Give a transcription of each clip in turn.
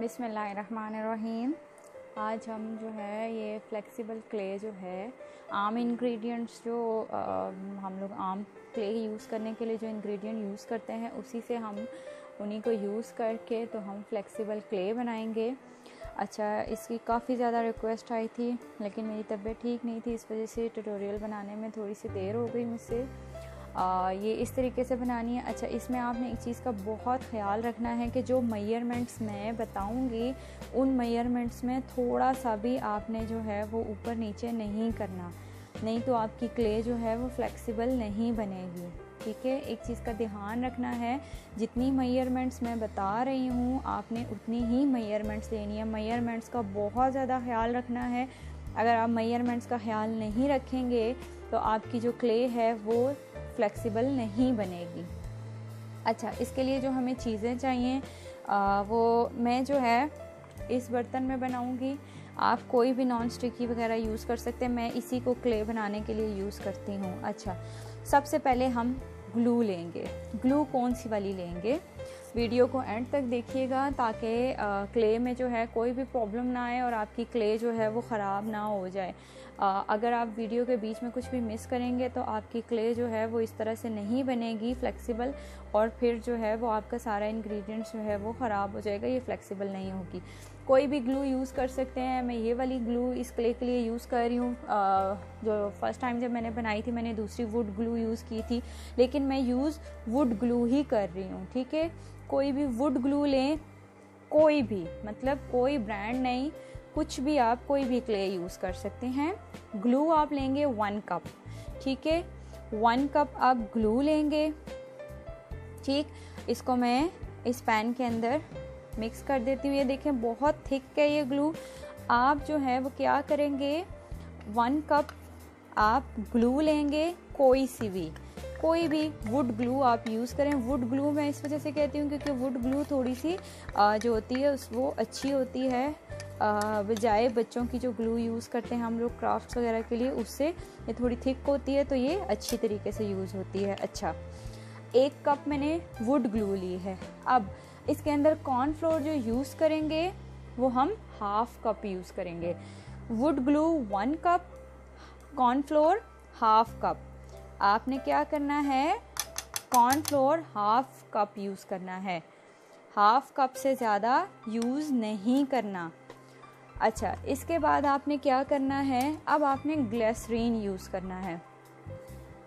बिसमीम आज हम जो है ये फ्लेक्सिबल क्ले जो है आम इंग्रेडिएंट्स जो आ, हम लोग आम क्ले यूज़ करने के लिए जो इंग्रेडिएंट यूज़ करते हैं उसी से हम उन्हीं को यूज़ करके तो हम फ्लेक्सिबल क्ले बनाएँगे। अच्छा इसकी काफ़ी ज़्यादा रिक्वेस्ट आई थी लेकिन मेरी तबीयत ठीक नहीं थी इस वजह से ट्यूटोरियल बनाने में थोड़ी सी देर हो गई मुझसे। आ, ये इस तरीके से बनानी है। अच्छा इसमें आपने एक चीज़ का बहुत ख्याल रखना है कि जो मयरमेंट्स मैं बताऊँगी उन मयरमेंट्स में थोड़ा सा भी आपने जो है वो ऊपर नीचे नहीं करना। नहीं तो आपकी क्ले जो है वो फ्लेक्सिबल नहीं बनेगी ठीक है? एक चीज़ का ध्यान रखना है। जितनी मयरमेंट्स मैं बता रही हूँ आपने उतनी ही मयरमेंट्स लेनी है। मयरमेंट्स का बहुत ज़्यादा ख्याल रखना है। अगर आप मयरमेंट्स का ख्याल नहीं रखेंगे तो आपकी जो क्ले है वो फ्लेक्सिबल नहीं बनेगी। अच्छा इसके लिए जो हमें चीज़ें चाहिए आ, वो मैं जो है इस बर्तन में बनाऊँगी। आप कोई भी नॉन स्टिकी वगैरह यूज़ कर सकते हैं। मैं इसी को क्ले बनाने के लिए यूज़ करती हूँ। अच्छा सबसे पहले हम ग्लू लेंगे। ग्लू कौन सी वाली लेंगे? वीडियो को एंड तक देखिएगा ताकि क्ले में जो है कोई भी प्रॉब्लम ना आए और आपकी क्ले जो है वो ख़राब ना हो जाए। आ, अगर आप वीडियो के बीच में कुछ भी मिस करेंगे तो आपकी क्ले जो है वो इस तरह से नहीं बनेगी फ्लेक्सिबल और फिर जो है वो आपका सारा इंग्रेडिएंट्स जो है वो ख़राब हो जाएगा ये फ्लेक्सिबल नहीं होगी। कोई भी ग्लू यूज़ कर सकते हैं। मैं ये वाली ग्लू इस क्ले के लिए यूज़ कर रही हूँ। जो फ़र्स्ट टाइम जब मैंने बनाई थी, मैंने दूसरी वुड ग्लू यूज़ की थी। लेकिन मैं यूज़ वुड ग्लू ही कर रही हूँ, ठीक है? कोई भी वुड ग्लू लें, कोई भी मतलब कोई ब्रांड नहीं, कुछ भी आप कोई भी क्ले यूज़ कर सकते हैं। ग्लू आप लेंगे वन कप ठीक है? वन कप आप ग्लू लेंगे, ठीक? इसको मैं इस पैन के अंदर मिक्स कर देती हूँ। ये देखें, बहुत थिक है ये ग्लू। आप जो है, वो क्या करेंगे? वन कप आप ग्लू लेंगे, कोई सी भी। कोई भी वुड ग्लू आप यूज़ करें। वुड ग्लू मैं इस वजह से कहती हूँ क्योंकि वुड ग्लू थोड़ी सी जो होती है, उस, वो अच्छी होती है। बजाय बच्चों की जो ग्लू यूज़ करते हैं हम लोग क्राफ्ट वगैरह के लिए, उससे ये थोड़ी थिक होती है तो ये अच्छी तरीके से यूज़ होती है। अच्छा एक कप मैंने वुड ग्लू ली है। अब इसके अंदर कॉर्न फ्लोर जो यूज़ करेंगे, वो हम हाफ़ कप यूज़ करेंगे। Wood glue one cup corn flour half cup आपने क्या करना है? Corn flour half cup use करना है। हाफ़ कप से ज़्यादा यूज़ नहीं करना। अच्छा इसके बाद आपने क्या करना है? अब आपने ग्लेसरीन यूज़ करना है।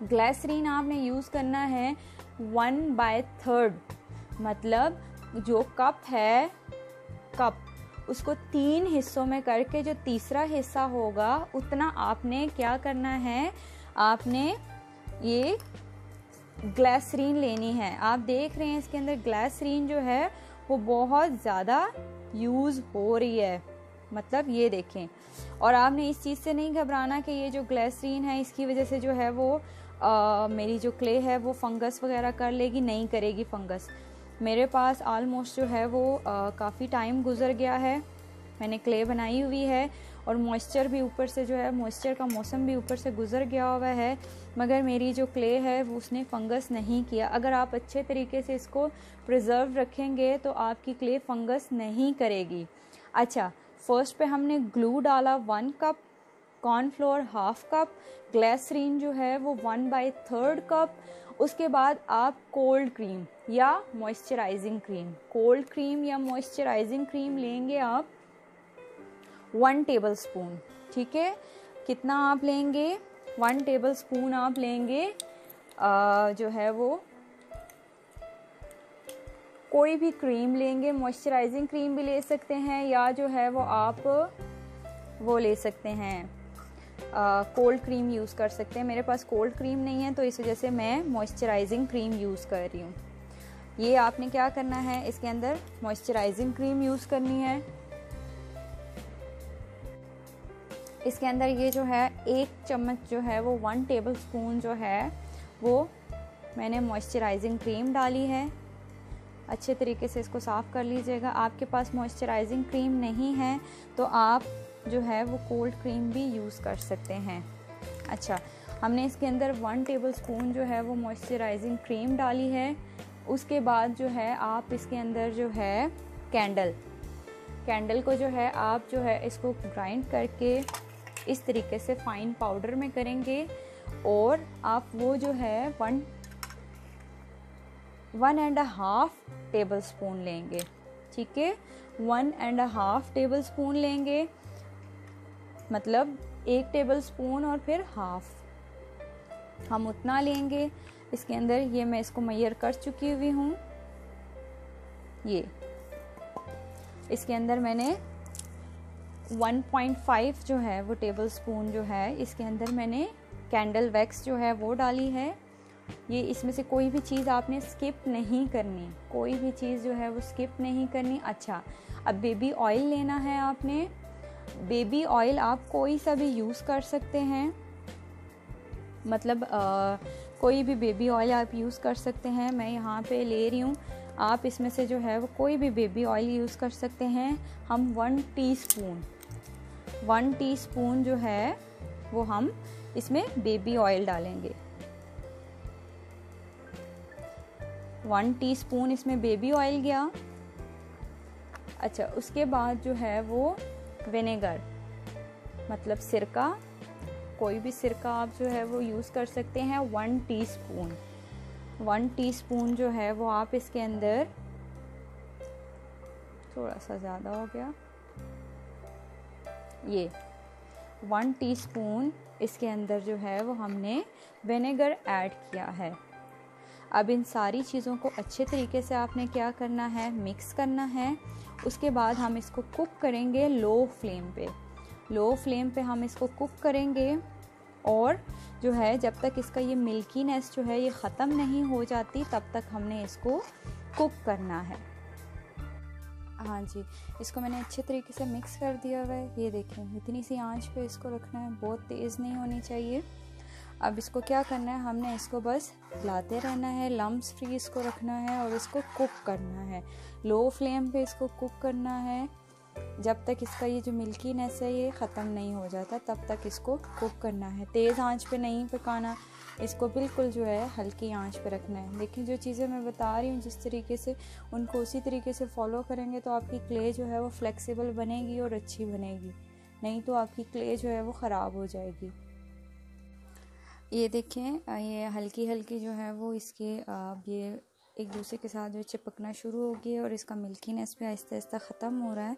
ग्लेसरीन आपने यूज़ करना है वन बाय थर्ड मतलब जो कप है कप उसको तीन हिस्सों में करके जो तीसरा हिस्सा होगा उतना आपने क्या करना है? आपने ये ग्लेसरीन लेनी है। आप देख रहे हैं इसके अंदर ग्लेसरीन जो है वो बहुत ज़्यादा यूज़ हो रही है। मतलब ये देखें। और आपने इस चीज़ से नहीं घबराना कि ये जो ग्लेसरीन है इसकी वजह से जो है वो आ, मेरी जो क्ले है वो फंगस वगैरह कर लेगी नहीं करेगी फंगस। मेरे पास आलमोस्ट जो है वो काफ़ी टाइम गुजर गया है। मैंने क्ले बनाई हुई है और मॉइस्चर भी ऊपर से जो है मॉइस्चर का मौसम भी ऊपर से गुजर गया हुआ है। मगर मेरी जो क्ले है, वो उसने फंगस नहीं किया। अगर आप अच्छे तरीके से इसको प्रिजर्व रखेंगे तो आपकी क्ले फंगस नहीं करेगी। अच्छा फ़र्स्ट पे हमने ग्लू डाला one cup cornflour half cup glycerine जो है वो वन बाई थर्ड कप उसके बाद आप कोल्ड क्रीम या मॉइस्चराइजिंग क्रीम कोल्ड क्रीम या मॉइस्चराइजिंग क्रीम लेंगे आप वन टेबल स्पून ठीक है? कितना आप लेंगे? वन टेबल स्पून आप लेंगे आ, जो है वो कोई भी क्रीम लेंगे मॉइस्चराइजिंग क्रीम भी ले सकते हैं या जो है वो आप वो ले सकते हैं। कोल्ड क्रीम यूज़ कर सकते हैं। मेरे पास कोल्ड क्रीम नहीं है तो इस वजह से मैं मॉइस्चराइजिंग क्रीम यूज़ कर रही हूँ। ये आपने क्या करना है? इसके अंदर मॉइस्चराइजिंग क्रीम यूज़ करनी है। इसके अंदर ये जो है, एक चम्मच जो है, वो वन टेबल स्पून जो है, वो मैंने मॉइस्चराइजिंग क्रीम डाली है। अच्छे तरीके से इसको साफ़ कर लीजिएगा। आपके पास मॉइस्चराइजिंग क्रीम नहीं है तो आप जो है वो कोल्ड क्रीम भी यूज़ कर सकते हैं। अच्छा हमने इसके अंदर वन टेबल स्पून जो है वो मॉइस्चराइजिंग क्रीम डाली है। उसके बाद जो है आप इसके अंदर जो है कैंडल कैंडल को जो है आप जो है इसको ग्राइंड करके इस तरीके से फाइन पाउडर में करेंगे और आप वो जो है one one and half tablespoon लेंगे, ठीक है? One and half tablespoon लेंगे। मतलब एक टेबल स्पून और फिर हाफ़ हम उतना लेंगे. इसके अंदर ये मैं इसको मैयर कर चुकी हुई हूँ. ये. इसके अंदर मैंने 1.5 जो है, वो टेबल स्पून जो है, इसके अंदर मैंने कैंडल वैक्स जो है, वो डाली है. ये इसमें से कोई भी चीज़ आपने स्किप नहीं करनी. कोई भी चीज़ जो है, वो स्किप नहीं करनी. अच्छा अब बेबी ऑयल लेना है आपने. बेबी ऑयल आप कोई सा भी यूज़ कर सकते हैं। मतलब आ, कोई भी बेबी ऑयल आप यूज़ कर सकते हैं। मैं यहाँ पे ले रही हूँ। आप इसमें से जो है वो कोई भी बेबी ऑयल यूज़ कर सकते हैं। हम वन टीस्पून वन टीस्पून जो है वो हम इसमें बेबी ऑयल डालेंगे। वन टीस्पून इसमें बेबी ऑयल गया। अच्छा उसके बाद जो है वो विनेगर मतलब सिरका, कोई भी सिरका आप जो है वो यूज़ कर सकते हैं वन टीस्पून वन टीस्पून जो है वो आप इसके अंदर थोड़ा सा ज़्यादा हो गया. ये वन टीस्पून इसके अंदर जो है वो हमने विनेगर ऐड किया है. अब इन सारी चीज़ों को अच्छे तरीके से आपने क्या करना है? मिक्स करना है। उसके बाद हम इसको कुक करेंगे लो फ्लेम पे। लो फ्लेम पे हम इसको कुक करेंगे और जो है, जब तक इसका ये मिल्कीनेस जो है, ये ख़त्म नहीं हो जाती, तब तक हमने इसको कुक करना है। हाँ जी, इसको मैंने अच्छे तरीके से मिक्स कर दिया हुआ है। ये देखें इतनी सी आँच पे इसको रखना है। बहुत तेज़ नहीं होनी चाहिए। अब इसको क्या करना है? हमने इसको बस लाते रहना है लम्स फ्री इसको रखना है और इसको कुक करना है। लो फ्लेम पे इसको कुक करना है। जब तक इसका ये जो मिल्कीनेस है, ये ख़त्म नहीं हो जाता, तब तक इसको कुक करना है। तेज़ आँच पे नहीं पकाना। इसको बिल्कुल जो है, हल्की आँच पे रखना है। लेकिन जो चीज़ें मैं बता रही हूँ, जिस तरीके से उनको उसी तरीके से फॉलो करेंगे तो आपकी क्ले जो है, वो फ्लेक्सिबल बनेगी और अच्छी बनेगी। नहीं तो आपकी क्ले जो है, वो ख़राब हो जाएगी। ये देखें ये हल्की हल्की जो है वो इसके अब ये एक दूसरे के साथ जो चिपकना शुरू हो गया और इसका मिल्कीनेस भी आहिस्ता आहिस्ता ख़त्म हो रहा है।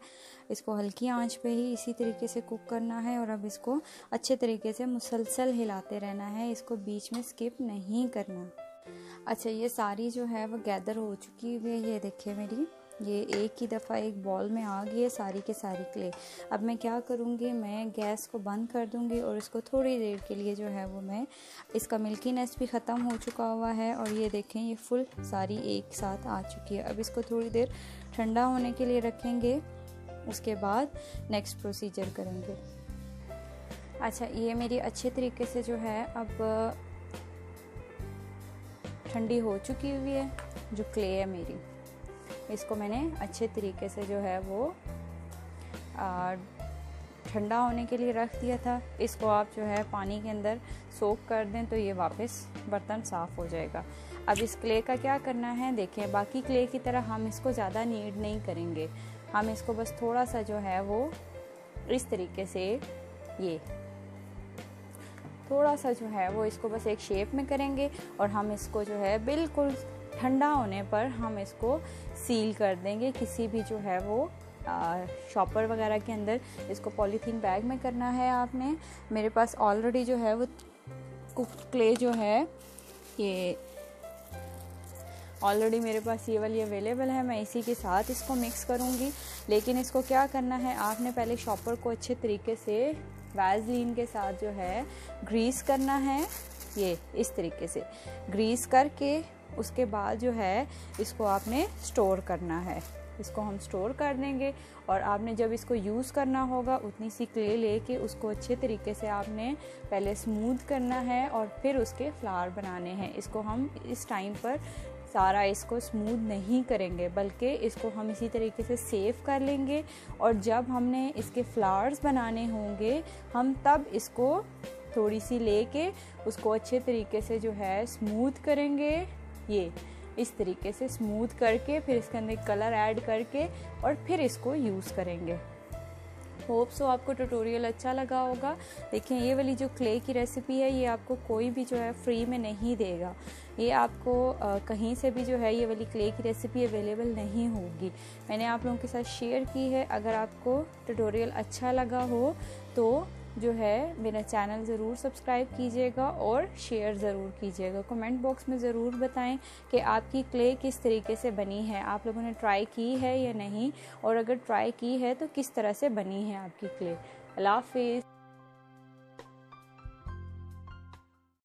इसको हल्की आँच पे ही इसी तरीके से कुक करना है और अब इसको अच्छे तरीके से मुसलसल हिलाते रहना है। इसको बीच में स्किप नहीं करना। अच्छा ये सारी जो है वो गैदर हो चुकी हुई है, ये देखिए मेरी। ये एक ही दफ़ा एक बॉल में आ गई है सारी के सारी क्ले अब मैं क्या करूँगी? मैं गैस को बंद कर दूँगी और इसको थोड़ी देर के लिए जो है वो मैं इसका मिल्कीनेस भी ख़त्म हो चुका हुआ है और ये देखें, ये फुल सारी एक साथ आ चुकी है। अब इसको थोड़ी देर ठंडा होने के लिए रखेंगे, उसके बाद नेक्स्ट प्रोसीजर करेंगे। अच्छा ये मेरी अच्छे तरीके से जो है अब, ठंडी हो चुकी हुई है, जो क्ले है मेरी। इसको मैंने अच्छे तरीके से जो है वो ठंडा होने के लिए रख दिया था। इसको आप जो है पानी के अंदर सोख कर दें तो ये वापस बर्तन साफ़ हो जाएगा। अब इस क्ले का क्या करना है? देखें बाकी क्ले की तरह हम इसको ज़्यादा नीड नहीं करेंगे। हम इसको बस थोड़ा सा जो है वो इस तरीके से ये थोड़ा सा जो है वो इसको बस एक शेप में करेंगे और हम इसको जो है बिल्कुल ठंडा होने पर हम इसको सील कर देंगे। किसी भी जो है वो शॉपर वगैरह के अंदर इसको पॉलीथीन बैग में करना है आपने। मेरे पास ऑलरेडी जो है वो कुक क्ले जो है, ये ऑलरेडी मेरे पास ये वाली अवेलेबल है। मैं इसी के साथ इसको मिक्स करूँगी। लेकिन इसको क्या करना है, आपने पहले शॉपर को अच्छे तरीके से वैजलीन के साथ जो है ग्रीस करना है। ये, इस तरीके से ग्रीस करके उसके बाद जो है, इसको आपने स्टोर करना है। इसको हम स्टोर कर देंगे और आपने जब इसको यूज़ करना होगा, उतनी सी क्ले लेके उसको अच्छे तरीके से आपने पहले स्मूथ करना है और फिर उसके फ्लावर बनाने हैं। इसको हम इस टाइम पर सारा इसको स्मूथ नहीं करेंगे, बल्कि इसको हम इसी तरीके से सेव कर लेंगे और जब हमने इसके फ्लावर्स बनाने होंगे, हम तब इसको थोड़ी सी लेके उसको अच्छे तरीके से जो है स्मूथ करेंगे। ये इस तरीके से स्मूथ करके फिर इसके अंदर कलर ऐड करके और फिर इसको यूज़ करेंगे। होप सो आपको ट्यूटोरियल अच्छा लगा होगा। देखें ये वाली जो क्ले की रेसिपी है ये आपको कोई भी जो है फ्री में नहीं देगा। ये आपको आ, कहीं से भी जो है ये वाली क्ले की रेसिपी अवेलेबल नहीं होगी। मैंने आप लोगों के साथ शेयर की है। अगर आपको ट्यूटोरियल अच्छा लगा हो तो जो है, मेरा चैनल ज़रूर सब्सक्राइब कीजिएगा और शेयर ज़रूर कीजिएगा। कमेंट बॉक्स में ज़रूर बताएँ कि आपकी क्ले किस तरीके से बनी है। आप लोगों ने ट्राई की है या नहीं? और अगर ट्राई की है तो किस तरह से बनी है आपकी क्ले अल्लाह हाफिज़।